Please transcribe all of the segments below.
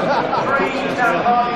Three and a half.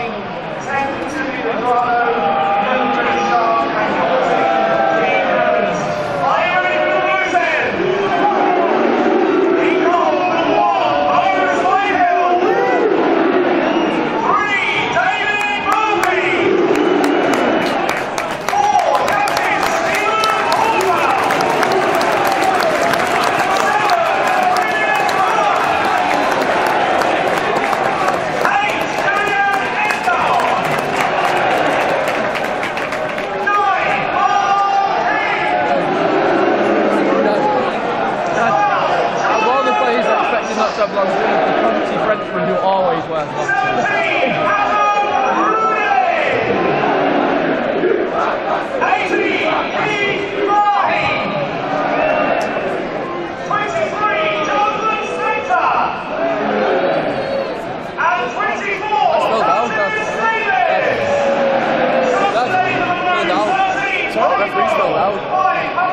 did not shove long sleeves, the country Frenchman who always wears long That's referee's still out.